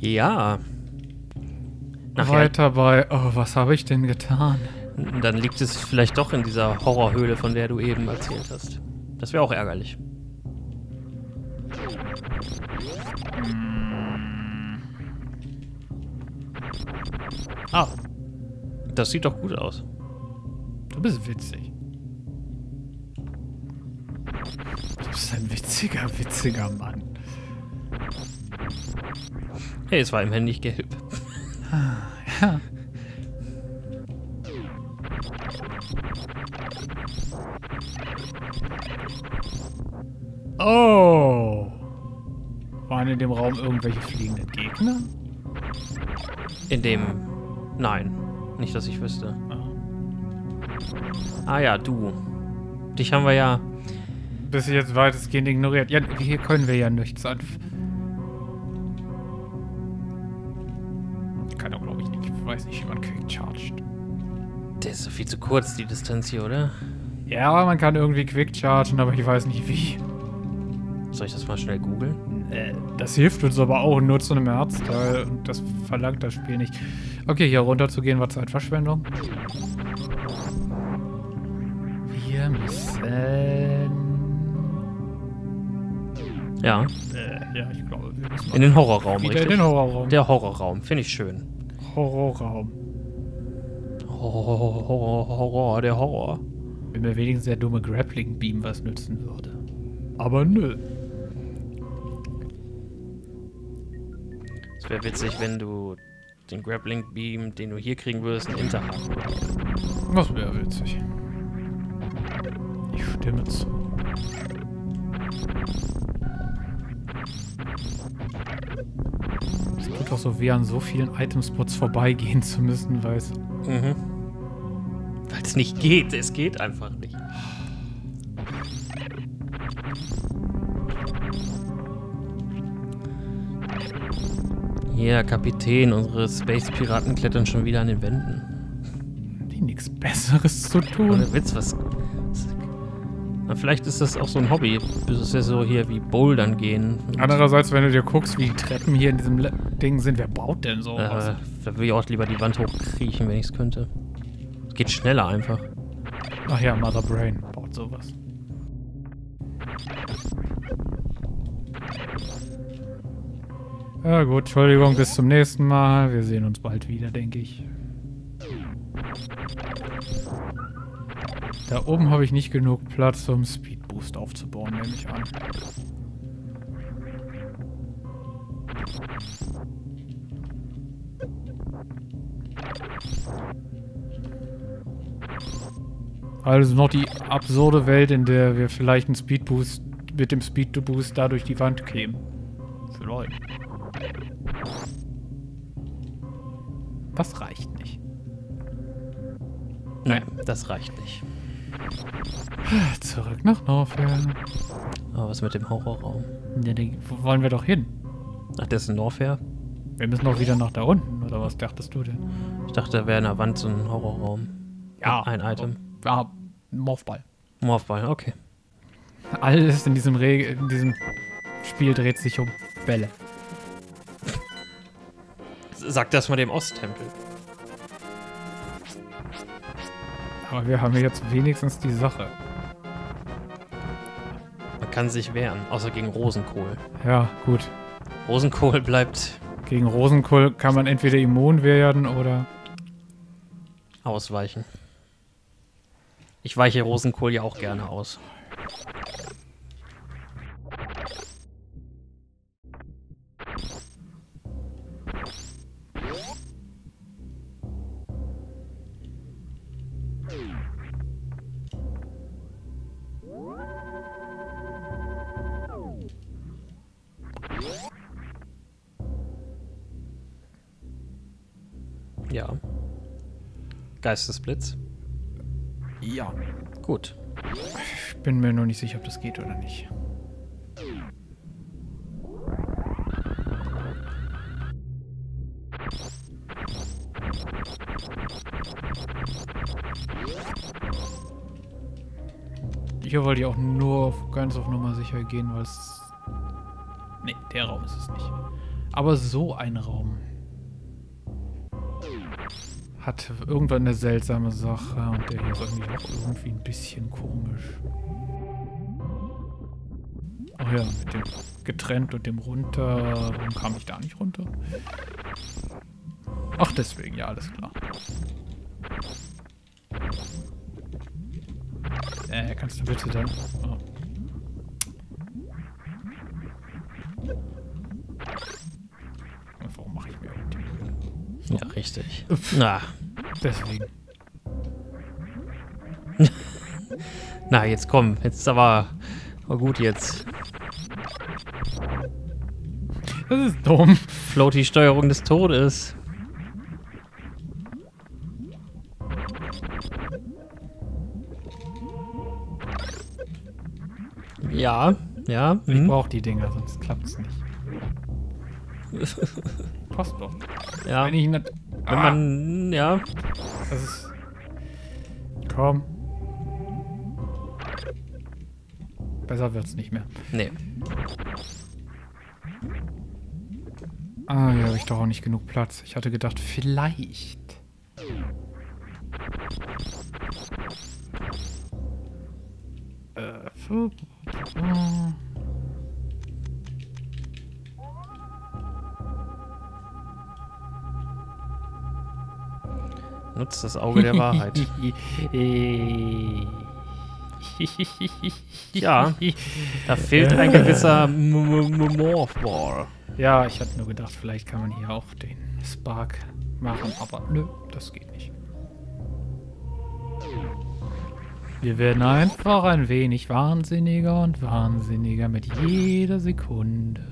Ja. Nachher, Weiter bei, oh, was habe ich denn getan? dann liegt es vielleicht doch in dieser Horrorhöhle, von der du eben erzählt hast. Das wäre auch ärgerlich. Ah. Das sieht doch gut aus. Du bist witzig. Du bist ein witziger, witziger Mann. Hey, es war immerhin nicht gelb. Ja. Oh. Waren in dem Raum irgendwelche fliegenden Gegner? In dem. Nein. Nicht, dass ich wüsste. Ah. Ah ja, du. Dich haben wir ja. Bis jetzt weitestgehend ignoriert. Ja, hier können wir ja nichts an. Weiß nicht, wie man Quick charged. Der ist so viel zu kurz, die Distanz hier, oder? Ja, man kann irgendwie Quick chargen, aber ich weiß nicht wie. Soll ich das mal schnell googeln? Äh, das hilft uns aber auch nur zu einem Herzteil und das verlangt das Spiel nicht. Okay, hier runter zu gehen war Zeitverschwendung. Wir müssen. Ja. Äh, ja, ich glaube, wir müssen In den Horrorraum, richtig? in den Horrorraum. Der Horrorraum, finde ich schön. Horrorraum. Horror, Horror, Horror, der Horror. Wenn mir wenigstens der dumme Grappling Beam was nützen würde. Aber nö. Es wäre witzig, wenn du den Grappling Beam, den du hier kriegen würdest, einen Interhaken. Das wäre witzig. Ich stimme zu. Es tut doch so weh, an so vielen Itemspots vorbeigehen zu müssen, weil es. Mhm. Weil es nicht geht. Es geht einfach nicht. Ja, Kapitän, unsere Space-Piraten klettern schon wieder an den Wänden. die nichts Besseres zu tun. Ohne Witz, was. Na, vielleicht ist das auch so ein Hobby. Das ist ja so hier wie Bouldern gehen. Andererseits, wenn du dir guckst, wie die Treppen hier in diesem Le Ding sind, wer baut denn so was? äh, da würde ich auch lieber die Wand hochkriechen, wenn ich es könnte. Es geht schneller einfach. Ach ja, Mother Brain baut sowas. Ja gut, Entschuldigung, bis zum nächsten Mal. Wir sehen uns bald wieder, denke ich. Da oben habe ich nicht genug Platz, um Speed Boost aufzubauen, nehme ich an. Also noch die absurde Welt, in der wir vielleicht einen Speed Boost mit dem Speed Boost da durch die Wand kämen. Vielleicht. Das reicht. Nein, das reicht nicht. Zurück nach Norfair. Aber was mit dem Horrorraum? Ja, den wo wollen wir doch hin. Ach, der ist in Norfair? Wir müssen doch wieder nach da unten, oder was dachtest du denn? Ich dachte, da wäre in der Wand so ein Horrorraum. Ein Item. Ja, Morphball. Morphball, okay. Alles in diesem, Re in diesem Spiel dreht sich um Bälle. Sag das mal dem Osttempel. Aber wir haben jetzt wenigstens die Sache. Man kann sich wehren, außer gegen Rosenkohl. Ja, gut. Rosenkohl bleibt Gegen Rosenkohl kann man entweder immun werden oder. ausweichen. Ich weiche Rosenkohl ja auch gerne aus. Geistesblitz. Ja. Gut. Ich bin mir nur nicht sicher, ob das geht oder nicht. Hier wollte ich auch nur auf, ganz auf Nummer sicher gehen, weil es... Nee, der Raum ist es nicht. Aber so ein Raum hat irgendwann eine seltsame Sache und der hier ist irgendwie auch irgendwie ein bisschen komisch. Ach ja, mit dem getrennt und dem runter. Warum kam ich da nicht runter? Ach, deswegen, ja, alles klar. Äh, kannst du bitte dann... Oh. Richtig. Na, Deswegen. na, jetzt komm. Jetzt ist aber, aber gut jetzt. Das ist dumm. Floaty Steuerung des Todes. Ja, ja. Ich hm. brauche die Dinger, sonst klappt's nicht. Passt doch. Ja, Wenn ich wenn man, ja, Das ist... Komm. Besser wird's nicht mehr. nee. Ah, hier habe ich doch auch nicht genug Platz. Ich hatte gedacht, vielleicht. Nutzt das Auge der Wahrheit. Ja, Da fehlt ein gewisser M- M- M- Morph Ball. Ja, ich hatte nur gedacht, vielleicht kann man hier auch den Spark machen, aber nö, das geht nicht. Wir werden einfach ein wenig wahnsinniger und wahnsinniger mit jeder Sekunde.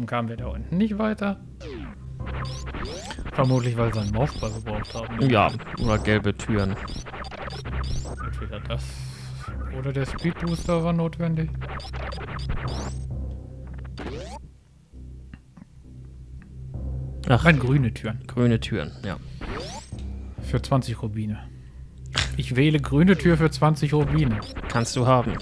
Warum kamen wir da unten nicht weiter? Vermutlich, weil sie einen Morphball gebraucht haben. Ja, oder gelbe Türen. Entweder das oder der Speed Booster war notwendig. Ach, Nein, grüne Türen. grüne Türen, ja. Für 20 Rubine. Ich wähle grüne Tür für 20 Rubine. Kannst du haben.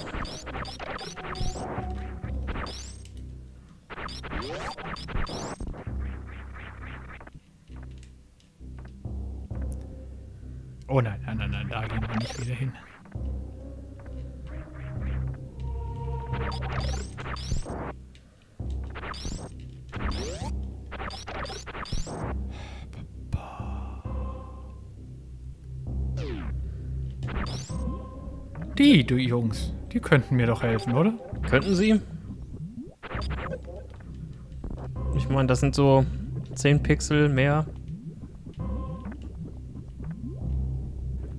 Die, du Jungs, die könnten mir doch helfen, oder? Könnten sie? Ich meine, das sind so 10 Pixel mehr.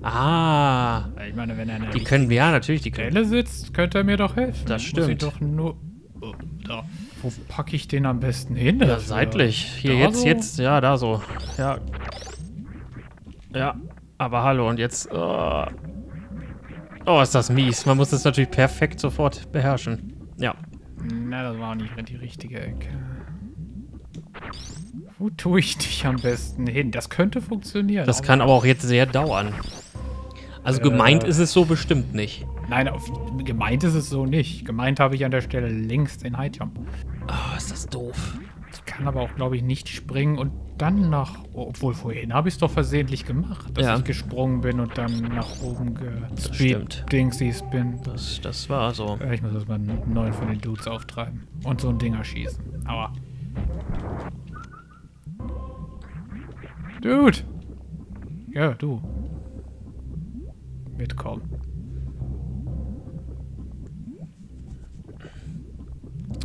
Ah, Ich meine, wenn er eine die können wir, ja, natürlich, die können. Stelle sitzt, könnte er mir doch helfen. Das Muss ich stimmt. doch nur. Oh, da. Wo packe ich den am besten hin? Ja, seitlich. Hier, Da jetzt, so? jetzt, ja, da so. Ja. Ja, aber hallo, und jetzt. Oh, oh ist das mies. Man muss das natürlich perfekt sofort beherrschen. Ja. Na, das war auch nicht die richtige Ecke. Wo tue ich dich am besten hin? Das könnte funktionieren. Das kann aber auch jetzt sehr dauern. Also Äh. gemeint ist es so bestimmt nicht. Nein, auf, gemeint ist es so nicht. Gemeint habe ich an der Stelle links den Highjump. Oh, ist das doof. Ich kann aber auch, glaube ich, nicht springen und dann nach. Obwohl, vorhin habe ich es doch versehentlich gemacht, dass Ja. ich gesprungen bin und dann nach oben stimmt. Dingsies bin. Das, das war so. Äh, Ich muss erstmal einen neuen von den Dudes auftreiben und so ein Ding erschießen. Aua. Dude! Ja, du. Mitkommen.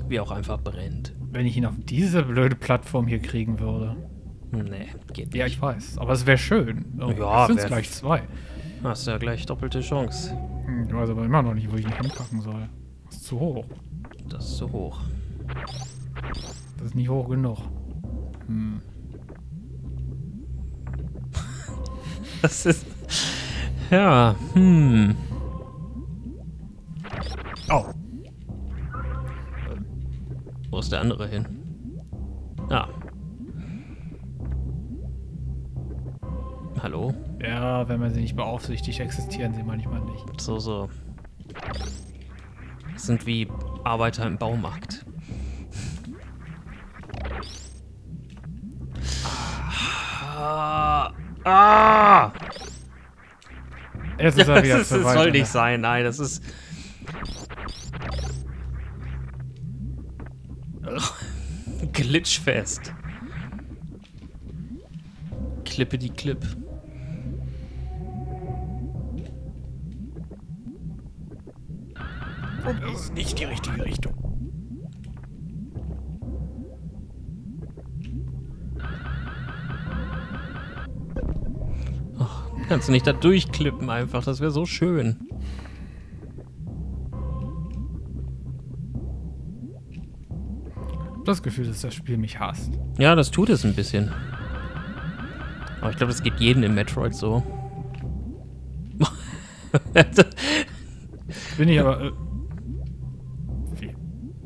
Wie auch einfach brennt. Wenn ich ihn auf diese blöde Plattform hier kriegen würde. Nee, geht nicht. Ja, ich weiß. Aber es wäre schön. Oh, Ja, sind gleich zwei. Hast ja gleich doppelte Chance. Hm, Ich weiß aber immer noch nicht, wo ich ihn hinpacken soll. Das ist zu hoch. Das ist zu hoch. Das ist nicht hoch genug. Hm. Das ist. Ja, hm. Ist der andere hin? Ah. Hallo? Ja, wenn man sie nicht beaufsichtigt, existieren sie manchmal nicht. So, so. Das sind wie Arbeiter im Baumarkt. Ah! ah. Jetzt ist er Das, wieder ist, zu das soll nicht sein, nein, das ist. Glitchfest. Klippe die Clip. Und das ist nicht die richtige Richtung. Kannst du nicht da durchklippen einfach, das wäre so schön. Das Gefühl, dass das Spiel mich hasst. Ja, das tut es ein bisschen. Aber ich glaube, das geht jedem im Metroid so. Bin ich aber. Äh?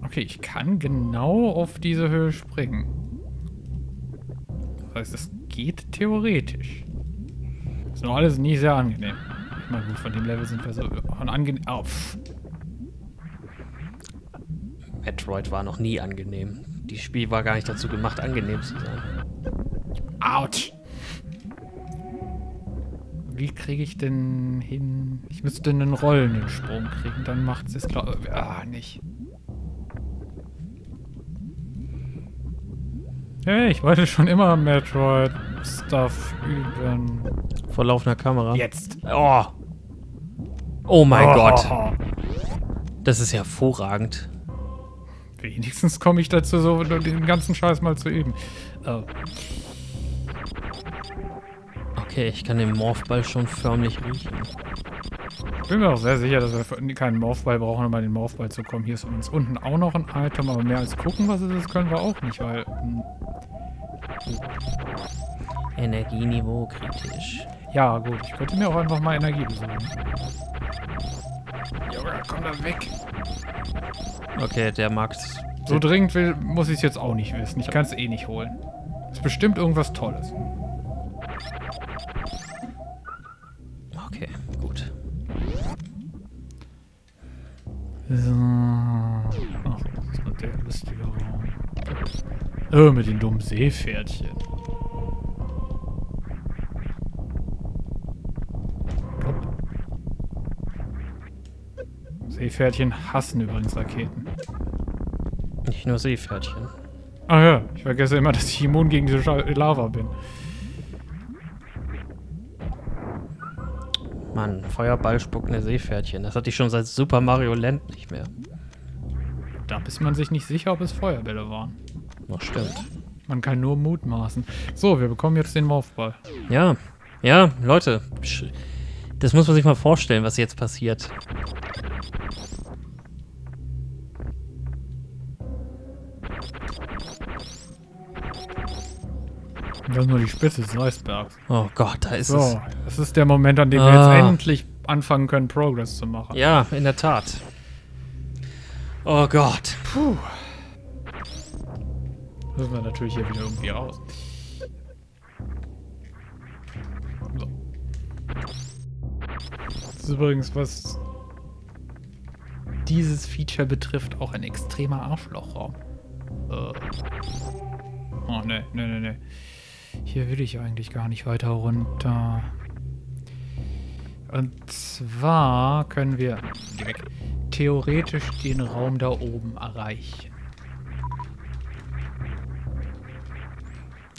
Okay, ich kann genau auf diese Höhe springen. Das heißt, es geht theoretisch. Ist noch alles nie sehr angenehm. Ich meine, gut, von dem Level sind wir so von angenehm. Oh, pff. Metroid war noch nie angenehm. Die Spiel war gar nicht dazu gemacht, angenehm zu sein. Autsch! Wie kriege ich denn hin? Ich müsste einen rollenden Sprung kriegen, dann macht es, glaube ich. Ah, nicht. Hey, ich wollte schon immer Metroid-Stuff üben. Vor laufender Kamera. Jetzt. Oh. Oh mein Oh, Gott. Das ist hervorragend. Wenigstens komme ich dazu, so den ganzen Scheiß mal zu üben. Oh. Okay, ich kann den Morphball schon förmlich riechen. Ich bin mir auch sehr sicher, dass wir keinen Morphball brauchen, um an den Morphball zu kommen. Hier ist uns unten auch noch ein Item, aber mehr als gucken, was es ist, können wir auch nicht, weil. hm, Energieniveau kritisch. Ja, gut, ich könnte mir auch einfach mal Energie besorgen. Junge, komm da weg. Okay, der Markt. So dringend will, muss ich es jetzt auch nicht wissen. Ich kann es eh nicht holen. Ist bestimmt irgendwas Tolles. Okay, gut. So. Ach, das ist nur der lustige Raum. Oh, mit den dummen Seepferdchen. Hopp. Seepferdchen hassen übrigens Raketen. Nicht nur Seepferdchen. Ah ja, ich vergesse immer, dass ich immun gegen diese Lava bin. Mann, Feuerball spuckende Seepferdchen. Das hatte ich schon seit Super Mario Land nicht mehr. Da ist man sich nicht sicher, ob es Feuerbälle waren. Ach, stimmt. Man kann nur mutmaßen. So, wir bekommen jetzt den Morphball. Ja, ja, Leute. Das muss man sich mal vorstellen, was jetzt passiert. Das ist nur die Spitze des Eisbergs. Oh Gott, da ist es. So, das ist der Moment, an dem wir Ah. jetzt endlich anfangen können, Progress zu machen. Ja, in der Tat. Oh Gott. Puh. Müssen wir natürlich hier wieder irgendwie raus. So. Das ist übrigens, was dieses Feature betrifft, auch ein extremer Arschlochraum. Äh. Oh, ne, ne, ne, ne. Hier will ich eigentlich gar nicht weiter runter. Und zwar können wir geh weg, theoretisch den Raum da oben erreichen.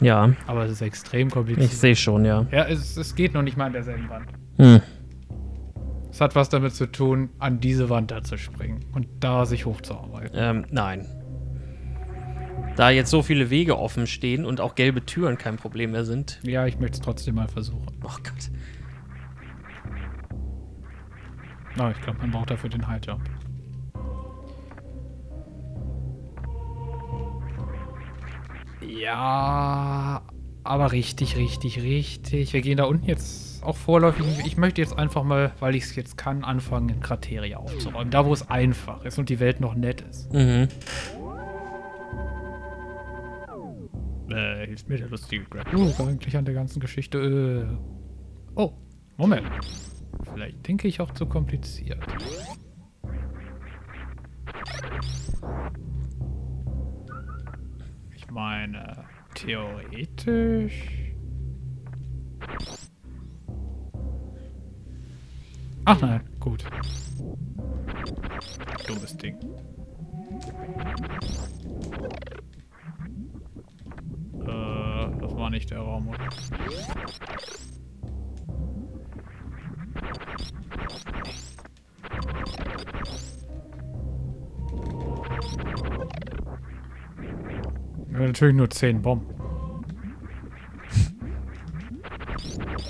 Ja, Aber es ist extrem kompliziert. ich sehe schon, ja. Ja, es, es geht noch nicht mal an derselben Wand. Hm. Es hat was damit zu tun, an diese Wand da zu springen und da sich hochzuarbeiten. Ähm, nein. Da jetzt so viele Wege offen stehen und auch gelbe Türen kein Problem mehr sind. Ja, ich möchte es trotzdem mal versuchen. Oh Gott. Na, ich glaube, man braucht dafür den Highjump. Ja, aber richtig, richtig, richtig. Wir gehen da unten jetzt auch vorläufig. Ich möchte jetzt einfach mal, weil ich es jetzt kann, anfangen, in Krateria aufzuräumen. Da, wo es einfach ist und die Welt noch nett ist. Mhm. Äh, hilft mir der lustige Grab. Uh, eigentlich an der ganzen Geschichte. Oh, Moment. Vielleicht denke ich auch zu kompliziert. Ich meine, theoretisch... Ach nein, gut. Dummes Ding. Äh, das war nicht der Raum, oder? Natürlich nur 10 Bomben.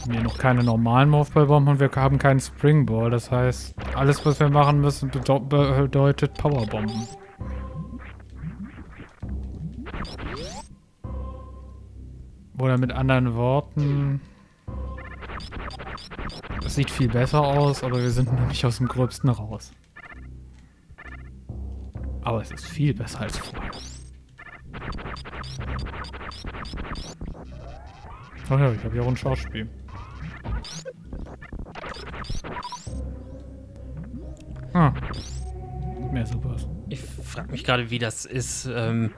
Wir noch keine normalen Morphball-Bomben und wir haben keinen Springball. Das heißt, alles, was wir machen müssen, bedeutet Powerbomben. Oder mit anderen Worten... Es sieht viel besser aus, aber wir sind noch nicht aus dem Gröbsten raus. Aber es ist viel besser als vorher. Ach ja, ich habe ja auch ein Schauspiel. Ah. Mehr sowas. Ich frage mich gerade, wie das ist. Ähm,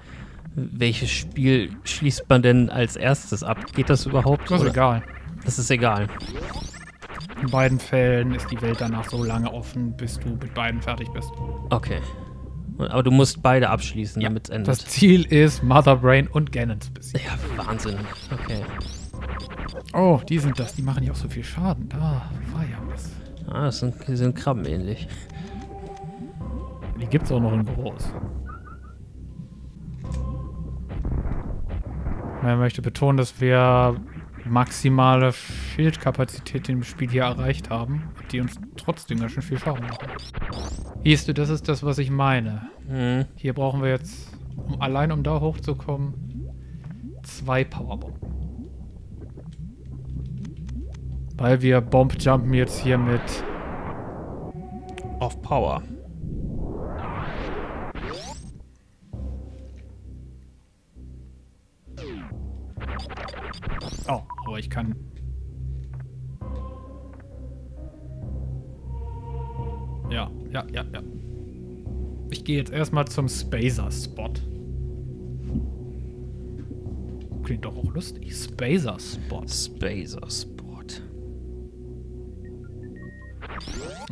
welches Spiel schließt man denn als erstes ab? Geht das überhaupt? Das ist oder? egal. Das ist egal. In beiden Fällen ist die Welt danach so lange offen, bis du mit beiden fertig bist. Okay. Aber du musst beide abschließen, damit es endet. Das Ziel ist Mother Brain und Ganons besiegen. ja, Wahnsinn. Okay. Oh, die sind das. Die machen ja auch so viel Schaden. Da war ja was. Ah, das sind, die sind krabbenähnlich. Die gibt's auch noch in groß. Man möchte betonen, dass wir maximale Schildkapazität im Spiel hier erreicht haben, die uns trotzdem ganz schön viel Schaden machen. Siehst du, das ist das, was ich meine. Hm. Hier brauchen wir jetzt, um allein um da hochzukommen, zwei Powerbomben. Weil wir Bomb-Jumpen jetzt hier mit Auf Power. Oh, aber ich kann. Ja, ja, ja, ja. Ich gehe jetzt erstmal zum Spacer-Spot. Klingt doch auch lustig. Spacer-Spot. Spacer Sport.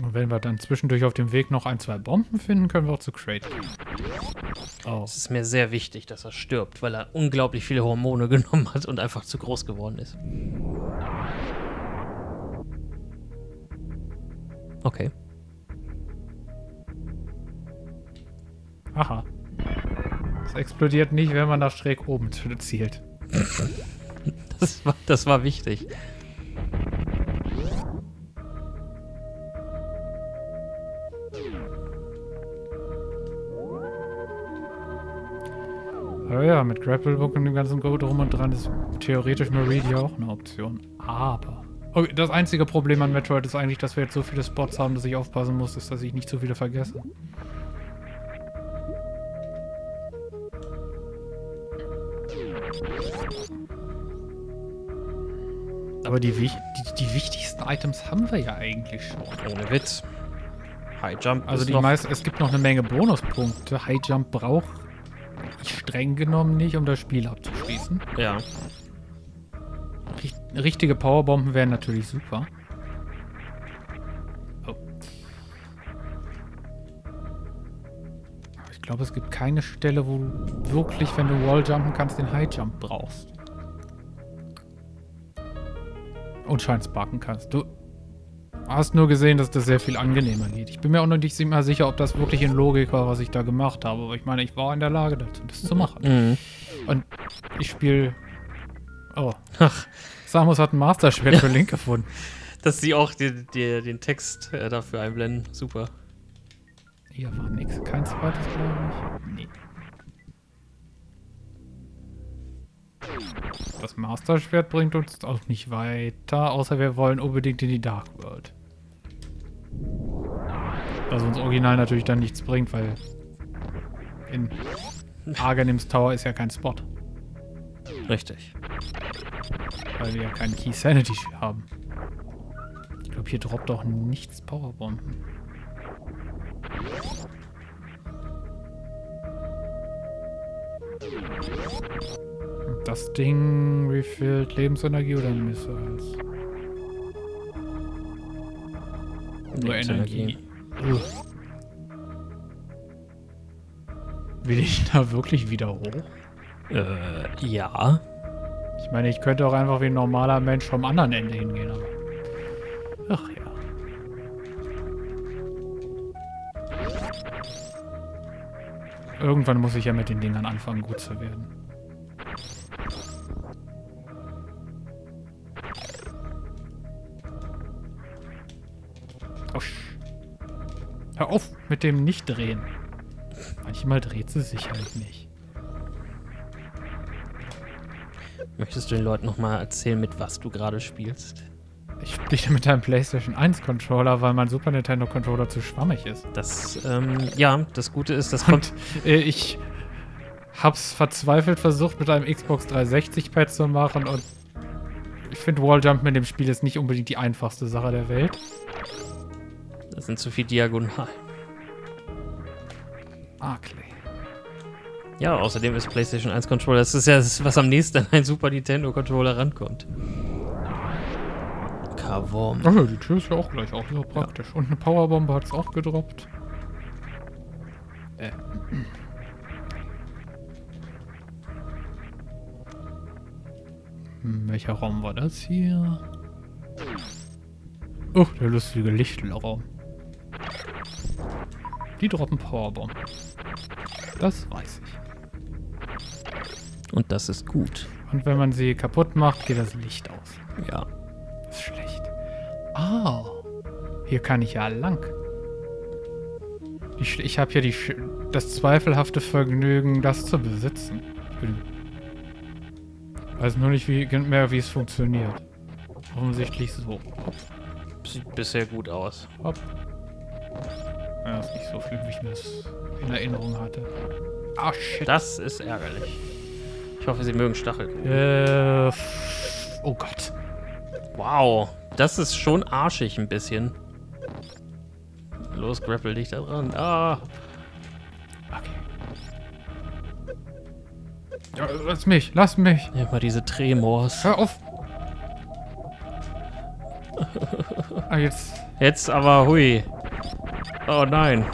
Und wenn wir dann zwischendurch auf dem Weg noch ein, zwei Bomben finden, können wir auch zu Crate gehen. Oh. Es ist mir sehr wichtig, dass er stirbt, weil er unglaublich viele Hormone genommen hat und einfach zu groß geworden ist. Okay. Aha. Es explodiert nicht, wenn man nach schräg oben zielt. Das war, das war wichtig. Aber ja, mit Grapplebook und dem ganzen Go drum und dran ist theoretisch Meridia auch eine Option. Aber. Okay, das einzige Problem an Metroid ist eigentlich, dass wir jetzt so viele Spots haben, dass ich aufpassen muss, ist, dass ich nicht so viele vergesse. Aber die, die, die wichtigsten Items haben wir ja eigentlich schon. Ohne Witz. High Jump Also ist die meisten, es gibt noch eine Menge Bonuspunkte. High Jump braucht streng genommen nicht, um das Spiel abzuschließen. Ja. Richt richtige Powerbomben wären natürlich super. Oh. Ich glaube, es gibt keine Stelle, wo du wirklich, wenn du Walljumpen kannst, den High Jump brauchst. Und Scheinsparken kannst. Du hast nur gesehen, dass das sehr viel angenehmer geht. Ich bin mir auch noch nicht mal sicher, ob das wirklich in Logik war, was ich da gemacht habe. Aber ich meine, ich war in der Lage dazu, das zu machen. Mhm. Und ich spiele. Oh. Ach, Samus hat ein Master-Schwert für Link gefunden. dass sie auch die, die, den Text äh, dafür einblenden. Super. Hier war nix. Kein zweites, glaube ich. Nee. Das Master-Schwert bringt uns auch nicht weiter, außer wir wollen unbedingt in die Dark World. Was uns original natürlich dann nichts bringt, weil in Arganims Tower ist ja kein Spot, Richtig. weil wir ja keinen Key Sanity haben. Ich glaube, hier droppt auch nichts Powerbomben. Das Ding refillt Lebensenergie oder Missiles? Nur Energie. Ugh. Will ich da wirklich wieder hoch? Äh, ja. Ich meine, ich könnte auch einfach wie ein normaler Mensch vom anderen Ende hingehen, aber. Ach ja. Irgendwann muss ich ja mit den Dingern anfangen, gut zu werden. Mit dem Nicht-Drehen. Manchmal dreht sie sich halt nicht. Möchtest du den Leuten nochmal erzählen, mit was du gerade spielst? Ich spiele mit einem PlayStation 1 Controller, weil mein Super Nintendo Controller zu schwammig ist. Das, ähm, ja, das Gute ist, das kommt. Und äh, ich hab's verzweifelt versucht, mit einem Xbox 360 Pad zu machen und ich finde Walljump mit dem Spiel ist nicht unbedingt die einfachste Sache der Welt. Das sind zu viel diagonal. Ah, Clay. Ja, außerdem ist PlayStation 1 Controller, das ist ja das, was am nächsten an einen Super Nintendo Controller rankommt. Kavum. Ja, die Tür ist ja auch gleich auch so praktisch. Und eine Powerbombe hat es auch gedroppt. Äh. Hm, welcher Raum war das hier? Oh, der lustige Lichtelraum. Die droppen Powerbomben. Das weiß ich. Und das ist gut. Und wenn man sie kaputt macht, geht das Licht aus. Ja. Das ist schlecht. Ah, hier kann ich ja lang. Ich, ich habe hier die, das zweifelhafte Vergnügen, das zu besitzen. Ich weiß nur nicht wie, mehr, wie es funktioniert. Offensichtlich so. Sieht bisher gut aus. Hopp. Ja, ist nicht so schlimm, wie ich mir das in Erinnerung hatte. Ah, shit. Das ist ärgerlich. Ich hoffe, sie mögen Stachel. Äh, oh Gott. Wow, das ist schon arschig ein bisschen. Los, grapple dich da dran. Ah, Okay. Ja, lass mich, lass mich. nimm mal diese Tremors. Hör auf. ah, jetzt. Jetzt aber, hui. Oh nein.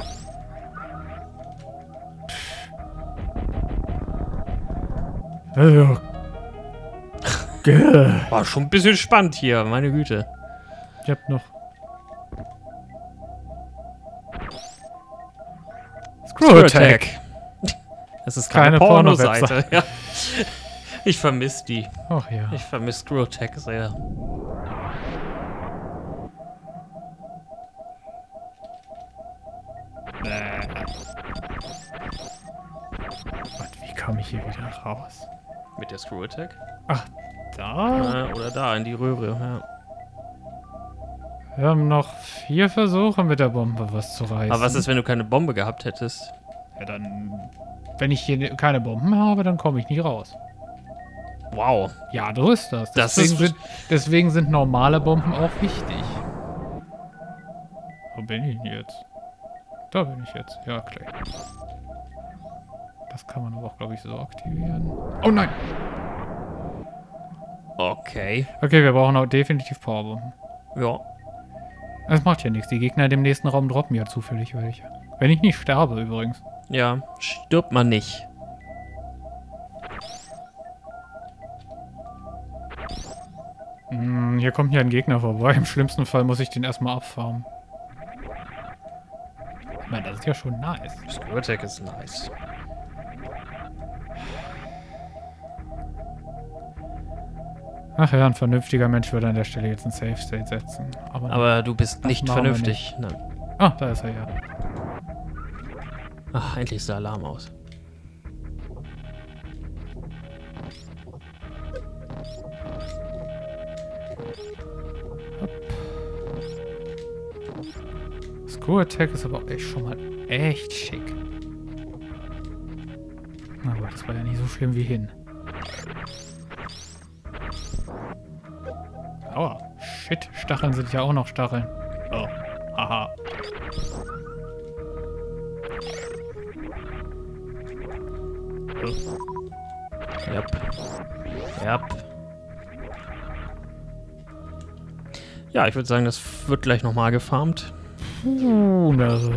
Also. War schon ein bisschen spannend hier, meine Güte. Ich hab noch. Screw Attack. Das ist keine, Keine Pornoseite. Porno-Webseite. Ja. Ich vermisse die. Ach ja. Ich vermisse Screw Attack sehr. Raus? Mit der Screw Attack? Ach, da? Äh, oder da, in die Röhre. Ja. Wir haben noch vier Versuche mit der Bombe was zu reißen. Aber was ist, wenn du keine Bombe gehabt hättest? Ja, dann. Wenn ich hier keine Bomben habe, dann komme ich nicht raus. Wow. Ja, so ist das. Das Deswegen, ist- sind, deswegen sind normale Bomben auch wichtig. Wo bin ich denn jetzt? Da bin ich jetzt. Ja, klar. Das kann man aber auch, glaube ich, so aktivieren. Oh nein! Okay. Okay, wir brauchen auch definitiv Powerbomben. Ja. Das macht ja nichts. Die Gegner in dem nächsten Raum droppen ja zufällig welche. Wenn ich nicht sterbe, übrigens. Ja. Stirbt man nicht. Hm, hier kommt ja ein Gegner vorbei. Im schlimmsten Fall muss ich den erstmal abfarmen. Meine, das ist ja schon nice. Screw Attack ist nice. Ach ja, ein vernünftiger Mensch würde an der Stelle jetzt ein Safe State setzen. Aber, Aber du bist nicht vernünftig. Nein. Ah, da ist er ja. Ach, endlich ist der Alarm aus. Screw Attack ist aber auch echt schon mal echt schick. Aber das war ja nicht so schlimm wie hin. Stacheln sind ja auch noch Stacheln. Oh, haha. Yep. Yep. Ja, ich würde sagen, das wird gleich nochmal gefarmt. Uh, das, äh,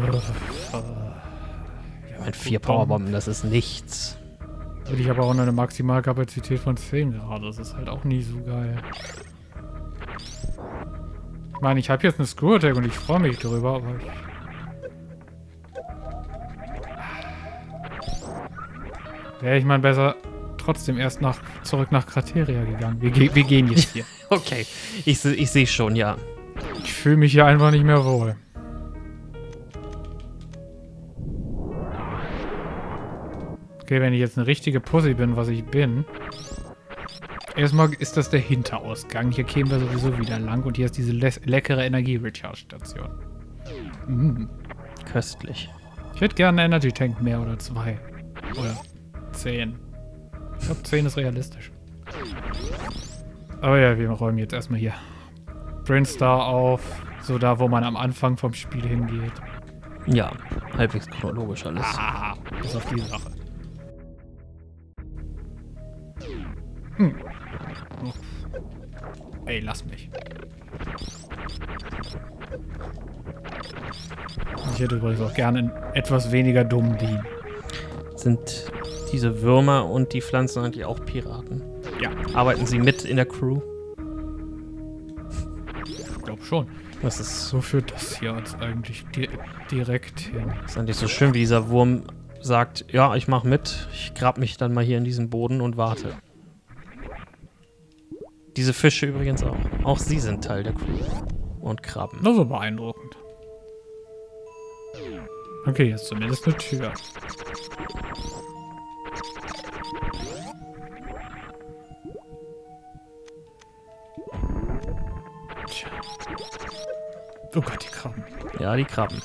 Ich meine, vier Powerbomben, das ist nichts. Und ich habe auch noch eine Maximalkapazität von 10 gerade. Das ist halt auch nie so geil. Ich meine, ich habe jetzt eine Screw Attack und ich freue mich darüber, aber ich... Wäre ich mal besser trotzdem erst nach, zurück nach Krateria gegangen. Wir, ge wir gehen jetzt hier. Okay, ich, ich sehe schon, ja. Ich fühle mich hier einfach nicht mehr wohl. Okay, wenn ich jetzt eine richtige Pussy bin, was ich bin. Erstmal ist das der Hinterausgang. Hier kämen wir sowieso wieder lang und hier ist diese le leckere Energie-Recharge-Station. Mm. Köstlich. Ich hätte gerne einen Energy-Tank mehr oder zwei. Oder zehn. Ich glaube, zehn ist realistisch. Aber ja, wir räumen jetzt erstmal hier Brinstar auf. So da, wo man am Anfang vom Spiel hingeht. Ja, halbwegs chronologisch alles. Ah, bis auf die Sache. Hm. Oh. Ey, lass mich. Ich hätte übrigens auch gerne einen etwas weniger dummen Bean. Sind diese Würmer und die Pflanzen eigentlich auch Piraten? Ja, Arbeiten sie mit in der Crew? ich glaube schon. Das ist, So führt das hier uns eigentlich di direkt hin. ist eigentlich so schön, wie dieser Wurm sagt, ja, ich mach mit, ich grab mich dann mal hier in diesen Boden und warte. Diese Fische übrigens auch. Auch sie sind Teil der Crew. Und Krabben. Das ist beeindruckend. Okay, jetzt zumindest eine Tür. Tja. Oh Gott, die Krabben. Ja, die Krabben.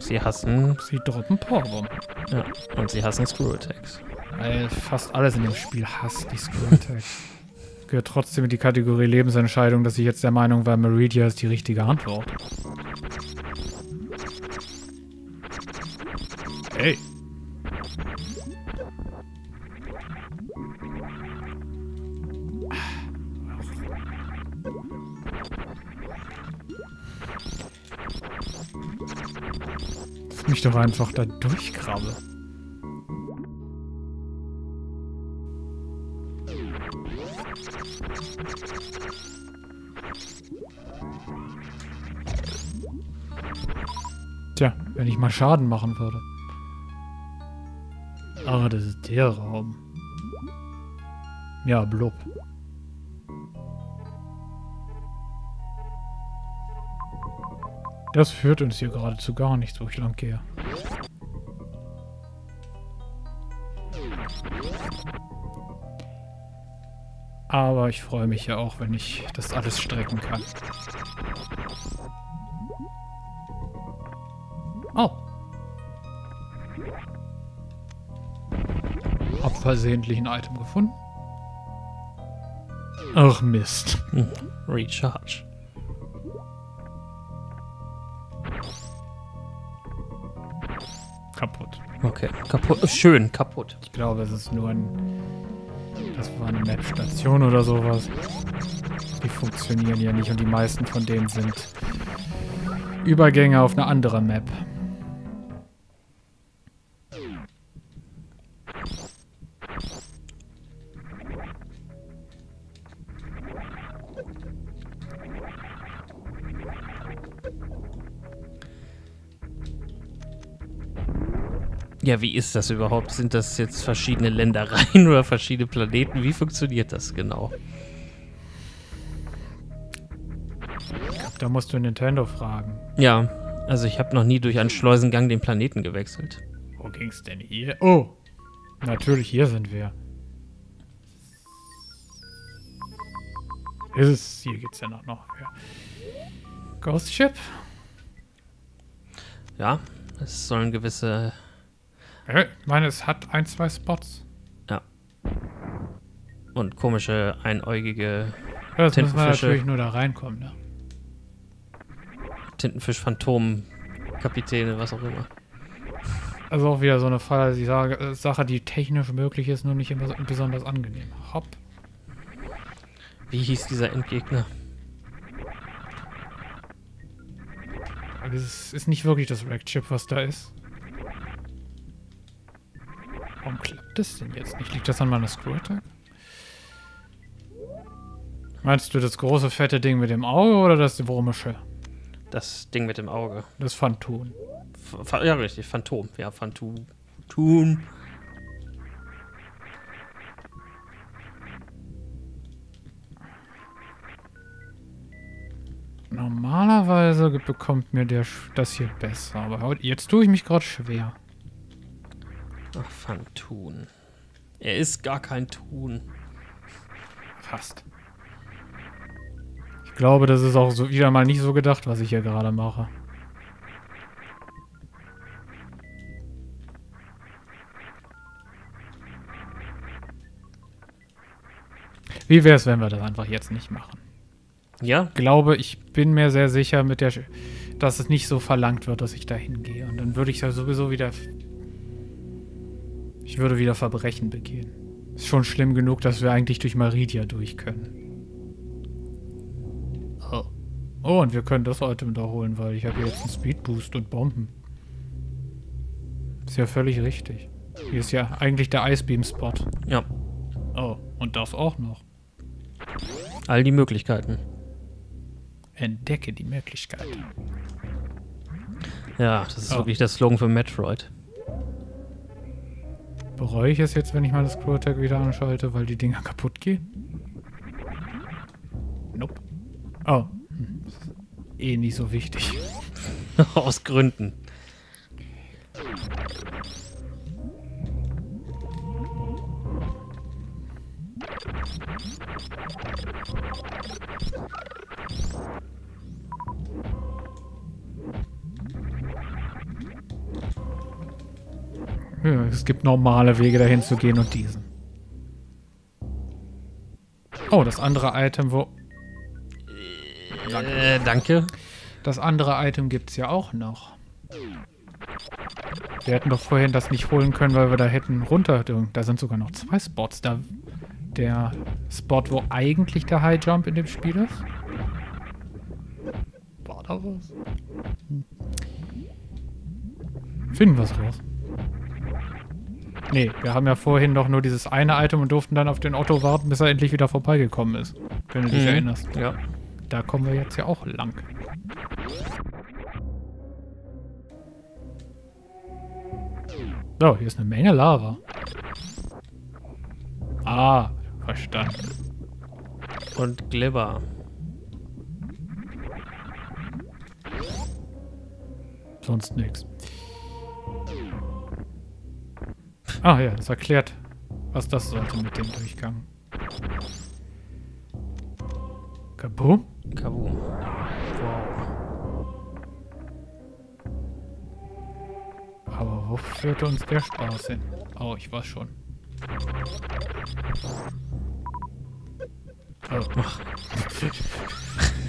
Sie hassen, Sie droppen Powerbomb. ja, und sie hassen Screw Attacks. Weil fast alles in dem Spiel hasst die Screw Attack. Gehört trotzdem in die Kategorie Lebensentscheidung, dass ich jetzt der Meinung war, Meridia ist die richtige Antwort. Hey. Mich doch einfach da durchkrabbe. Tja, wenn ich mal Schaden machen würde. Ah, das ist der Raum. Ja, blub. Das führt uns hier gerade zu gar nichts, wo ich lang gehe. Aber ich freue mich ja auch, wenn ich das alles strecken kann. Oh. Hab versehentlich ein Item gefunden. Ach Mist. Hm. Recharge. Okay, kaputt. Schön, kaputt. Ich glaube, es ist nur ein... Das war eine Map-Station oder sowas. Die funktionieren ja nicht und die meisten von denen sind Übergänge auf eine andere Map. Ja, wie ist das überhaupt? Sind das jetzt verschiedene Ländereien oder verschiedene Planeten? Wie funktioniert das genau? Da musst du Nintendo fragen. Ja, also ich habe noch nie durch einen Schleusengang den Planeten gewechselt. Wo ging's denn hier? Oh! Natürlich, hier sind wir. Ist es, hier geht's ja noch. noch ja. Ghost Ship? Ja, es sollen gewisse. Äh, Ich meine, es hat ein, zwei Spots. Ja. Und komische, einäugige Ja, wir Tintenfische. natürlich nur da reinkommen, ne? Tintenfisch-Phantom-Kapitäne, was auch immer. Also auch wieder so eine Fall, die äh, Sache, die technisch möglich ist, nur nicht immer so- besonders angenehm. Hopp. Wie hieß dieser Endgegner? Also es ist nicht wirklich das Rack-Chip, was da ist. Warum klappt das denn jetzt nicht? Liegt das an meiner Screw-Attack? Meinst du das große, fette Ding mit dem Auge oder das wurmische? Das Ding mit dem Auge. Das Phantom. Ph- Ph- Ja, richtig, Phantom. Ja, Phantom. Tun. Normalerweise bekommt mir der Sch- das hier besser, aber jetzt tue ich mich gerade schwer. Ach, Phantom. Er ist gar kein Tun. Fast. Ich glaube, das ist auch so wieder mal nicht so gedacht, was ich hier gerade mache. Wie wäre es, wenn wir das einfach jetzt nicht machen? Ja? glaube, ich bin mir sehr sicher, mit der, dass es nicht so verlangt wird, dass ich da hingehe. Und dann würde ich ja sowieso wieder. Ich würde wieder Verbrechen begehen. Ist schon schlimm genug, dass wir eigentlich durch Maridia durch können. Oh. Oh, und wir können das Item da holen, weil ich habe jetzt einen Speedboost und Bomben. Ist ja völlig richtig. Hier ist ja eigentlich der Icebeam-Spot. Ja. Oh, und das auch noch. All die Möglichkeiten. Entdecke die Möglichkeit. Ja, das ist Oh. wirklich der Slogan für Metroid. Bereue ich es jetzt, wenn ich mal das Screw Attack wieder anschalte, weil die Dinger kaputt gehen? Nope. Oh. Hm. Ist Eh nicht so wichtig. Aus Gründen. Es gibt normale Wege dahin zu gehen und diesen. Oh, das andere Item, wo. Äh, danke. Das andere Item gibt's ja auch noch. Wir hätten doch vorhin das nicht holen können, weil wir da hätten runter. Da sind sogar noch zwei Spots. Da der Spot, wo eigentlich der High Jump in dem Spiel ist. War da was? Finden wir es raus. Nee, wir haben ja vorhin doch nur dieses eine Item und durften dann auf den Otto warten, bis er endlich wieder vorbeigekommen ist. Wenn du dich Mhm. erinnerst. Ja. Da kommen wir jetzt ja auch lang. So, hier ist eine Menge Lava. Ah, verstanden. Und Glibber. Sonst nichts. Ah ja, das erklärt, was das sollte mit dem Durchgang. Kaboom. Kaboom. Aber wo führte uns der Spaß hin? Oh, ich weiß schon. Oh.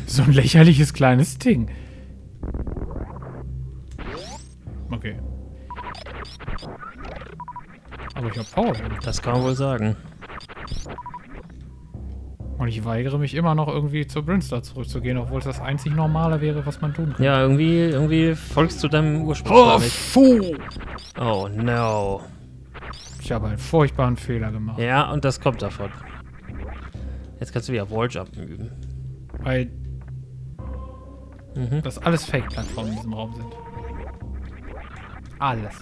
so ein lächerliches kleines Ding. Ich habe Power. Das kann man wohl sagen. Und ich weigere mich immer noch irgendwie zur Brinstar zurückzugehen, obwohl es das einzig Normale wäre, was man tun kann. Ja, irgendwie, irgendwie folgst du deinem Ursprungsplan nicht. fu! Oh no. Ich habe einen furchtbaren Fehler gemacht. Ja, und das kommt davon. Jetzt kannst du wieder Walljumpen üben. Weil Mhm. das alles Fake-Plattformen in diesem Raum sind. Alles.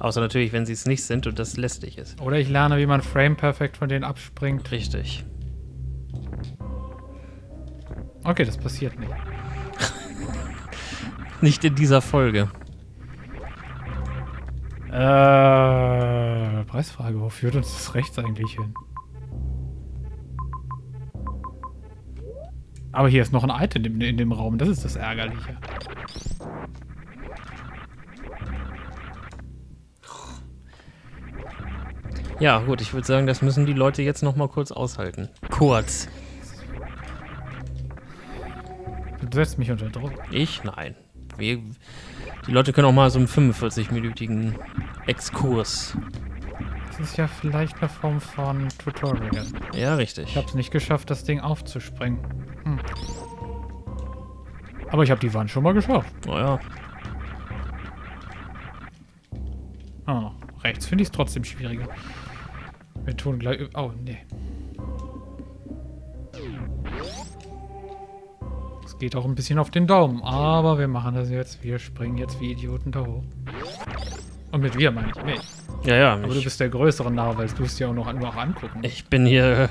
Außer natürlich, wenn sie es nicht sind und das lästig ist. Oder ich lerne, wie man Frame perfekt von denen abspringt. Richtig. Okay, das passiert nicht. Nicht in dieser Folge. Äh, Preisfrage, wo führt uns das rechts eigentlich hin? Aber hier ist noch ein Item in, in dem Raum, das ist das Ärgerliche. Ja, gut, ich würde sagen, das müssen die Leute jetzt noch mal kurz aushalten. Kurz. Du setzt mich unter Druck. Ich? Nein. Wir, die Leute können auch mal so einen 45-minütigen Exkurs. Das ist ja vielleicht eine Form von Tutorial. Ja, Ich richtig. habe es nicht geschafft, das Ding aufzuspringen. Hm. Aber ich habe die Wand schon mal geschafft. Naja, Ah, rechts finde ich es trotzdem schwieriger. Wir tun gleich... Oh, nee. Es geht auch ein bisschen auf den Daumen. Aber wir machen das jetzt. Wir springen jetzt wie Idioten da hoch. Und mit wir meine ich mich. ja, ja. Aber du bist der größere Narr, weil du es dir auch noch auch angucken. ich bin hier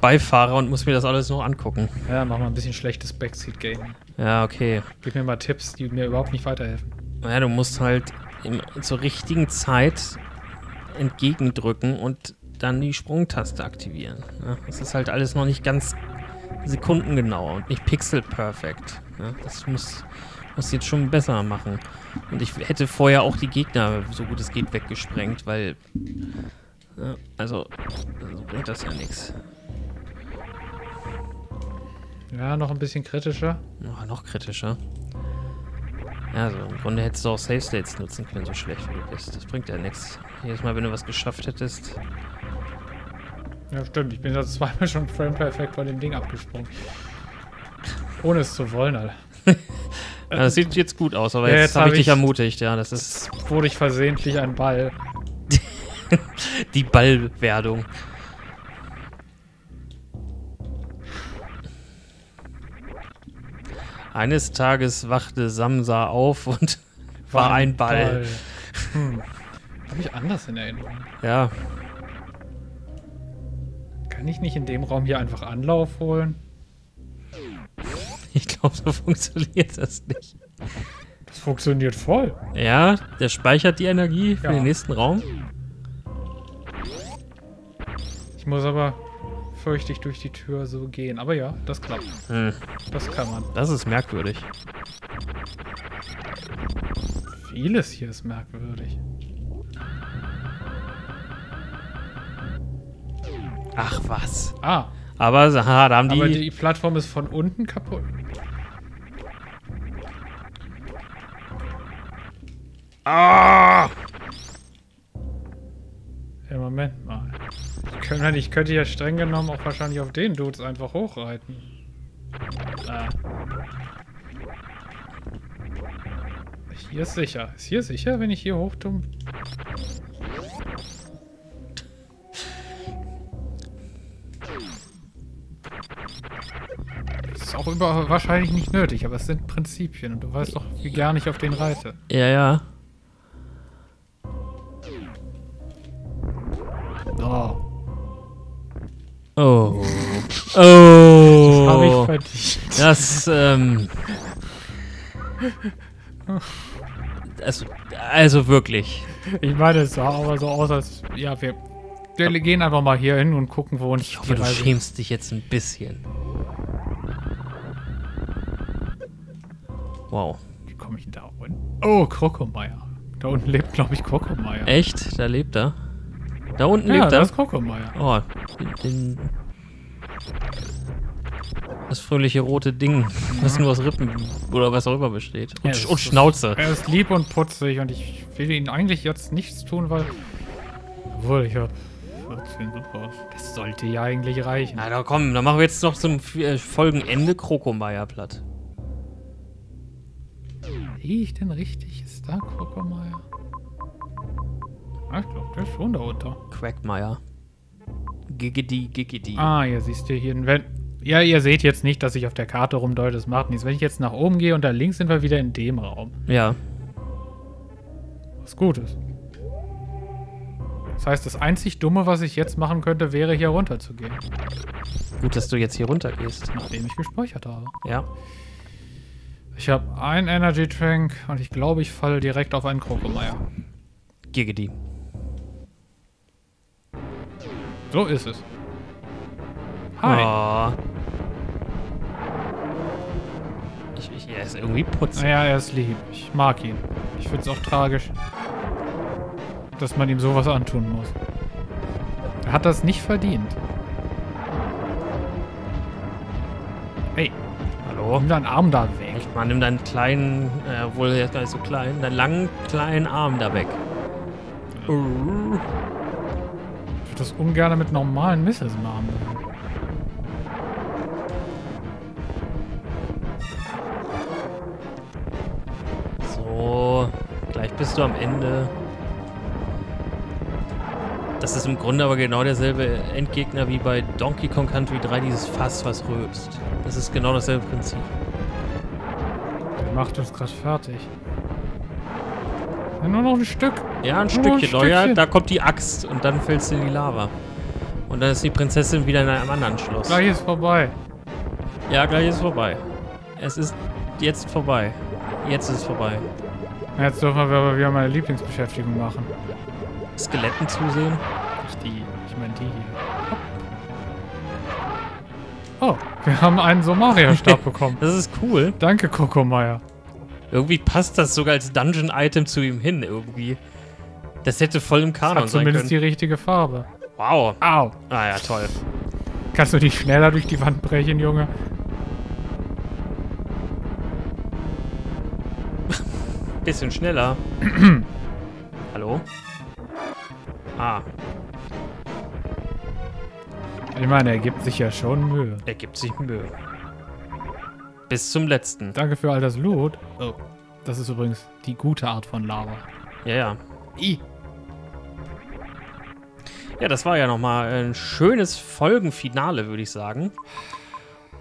Beifahrer und muss mir das alles noch angucken. Ja, mach mal ein bisschen schlechtes Backseat-Game. Ja, okay. Gib mir mal Tipps, die mir überhaupt nicht weiterhelfen. Naja, du musst halt im, zur richtigen Zeit entgegendrücken und dann die Sprungtaste aktivieren. Ja, das ist halt alles noch nicht ganz sekundengenau und nicht pixel-perfect. Ja, das muss, muss jetzt schon besser machen. Und ich hätte vorher auch die Gegner, so gut es geht, weggesprengt, weil... Ja, also, also bringt das ja nichts. Ja, noch ein bisschen kritischer. Oh, noch kritischer. Ja, also im Grunde hättest du auch Save States nutzen können, so schlecht wie du bist. Das bringt ja nichts. Jedes Mal, wenn du was geschafft hättest. Ja, stimmt. Ich bin jetzt zweimal schon Frame Perfect von dem Ding abgesprungen. Ohne es zu wollen, Alter. Ja, das sieht jetzt gut aus, aber Ja, jetzt, jetzt habe hab ich dich ich- ermutigt, ja. Das ist wurde ich versehentlich ein Ball. die Ballwerdung. Eines Tages wachte Samsa auf und war ein Ball. Hm. Habe ich anders in Erinnerung. Ja, Kann ich nicht in dem Raum hier einfach Anlauf holen? ich glaube, so funktioniert das nicht. Das funktioniert voll. Ja, der speichert die Energie für Ja. den nächsten Raum. Ich muss aber fürchte ich durch die Tür so gehen. Aber ja, das klappt. Hm, Das kann man. das ist merkwürdig. Vieles hier ist merkwürdig. Ach was. Ah, Aber aha, da haben die, aber die Plattform ist von unten kaputt. Ah! Ja, Moment mal. Ich könnte, ich könnte ja streng genommen auch wahrscheinlich auf den Dudes einfach hochreiten. Ah. Hier ist sicher. Ist hier sicher, wenn ich hier hoch auch über, wahrscheinlich nicht nötig, aber es sind Prinzipien und du weißt doch, wie gern ich auf den reite. Ja, ja. Oh, Oh. habe ich Oh. verdient. Das, ähm. Also, also wirklich. Ich meine, es sah aber so aus, als. Ja, wir, wir gehen einfach mal hier hin und gucken, wo uns Ich hoffe, du schämst dich jetzt ein bisschen. Wow. Wie komme ich denn da unten? Oh, Krokomeier. Da unten lebt, glaube ich, Krokomeier. Echt? Da lebt er? Da unten Ja, lebt da er? ist Krokomeier. Oh, den, das fröhliche rote Ding, was nur aus Rippen oder was auch immer besteht. Und, Ja, das und ist- Schnauze. Er ist lieb und putzig und ich will ihn eigentlich jetzt nichts tun, weil. Obwohl, ich habe 14 super. Das sollte ja eigentlich reichen. Na da komm, dann machen wir jetzt noch zum äh, Folgenende Krokomeier platt. Sehe ich denn richtig? Ist da Krokomeier? Ah, ich glaube, der ist schon da unter. Quackmeier. Giggity, giggity. Ah, ihr siehst ihr hier. Wenn, ja, ihr seht jetzt nicht, dass ich auf der Karte rumdeute. Das macht nichts. Wenn ich jetzt nach oben gehe und da links sind wir wieder in dem Raum. Ja. Was gut ist. Das heißt, das einzig Dumme, was ich jetzt machen könnte, wäre hier runter zu gehen. Gut, dass du jetzt hier runter gehst. Nachdem ich gespeichert habe. Ja. Ich habe einen Energy Trank und ich glaube, ich falle direkt auf einen Krokomeier. Giggity. So ist es. Hi. Oh. Ich, ich, er ist irgendwie putzig. Naja, er ist lieb. Ich mag ihn. Ich finde es auch tragisch, dass man ihm sowas antun muss. Er hat das nicht verdient. Hey, Hallo? nimm deinen Arm da weg. Echt mal, nimm deinen kleinen, äh, er ist gar nicht so klein, deinen langen, kleinen Arm da weg. Ich würde das ungern mit normalen Missiles machen. So, gleich bist du am Ende. Das ist im Grunde aber genau derselbe Endgegner wie bei Donkey Kong Country 3, dieses Fass, was rülpst. Das ist genau dasselbe Prinzip. Macht uns gerade fertig. Ja, nur noch ein Stück. Ja, ein Nur noch ein Stückchen. Oh Stückchen. da kommt die Axt und dann fällst du in die Lava. Und dann ist die Prinzessin wieder in einem anderen Schloss. Gleich ist vorbei. Ja, gleich ist vorbei. Es ist jetzt vorbei. Jetzt ist es vorbei. Jetzt dürfen wir aber wieder meine Lieblingsbeschäftigung machen. Skeletten zusehen. Die hier. Oh, wir haben einen Somalia-Stab bekommen. Das ist cool. Danke, Kokomeier. Irgendwie passt das sogar als Dungeon-Item zu ihm hin, irgendwie. Das hätte voll im Kanon sein zumindest die können. richtige Farbe. Wow. Au. Ah ja, toll. Kannst du nicht schneller durch die Wand brechen, Junge? Bisschen schneller. Hallo? Ah, Ich meine, er gibt sich ja schon Mühe. er gibt sich Mühe. Bis zum letzten. Danke für all das Loot. Oh. Das ist übrigens die gute Art von Lava. Ja, ja. I. Ja, das war ja nochmal ein schönes Folgenfinale, würde ich sagen.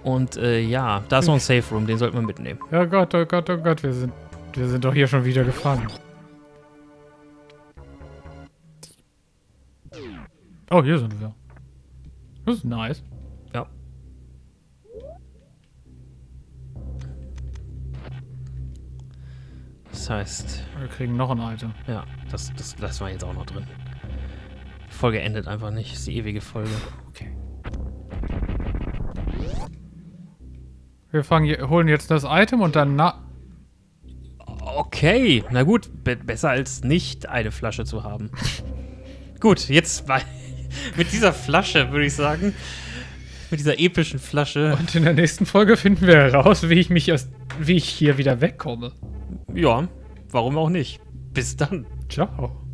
Und äh, ja, da ist noch ein Safe Room, den sollten wir mitnehmen. Ja Gott, oh Gott, oh Gott, wir sind, wir sind doch hier schon wieder gefangen. Oh, hier sind wir. Das ist nice. Ja. Das heißt, Wir kriegen noch ein Item. ja, das, das lassen wir jetzt auch noch drin. Die Folge endet einfach nicht, ist die ewige Folge. Okay. Wir fangen, holen jetzt das Item und dann na. Okay, na gut, be besser als nicht eine Flasche zu haben. gut, jetzt mit dieser Flasche würde ich sagen, mit dieser epischen Flasche, Und in der nächsten Folge finden wir heraus, wie ich mich aus, wie ich hier wieder wegkomme. ja, warum auch nicht. Bis dann. Ciao.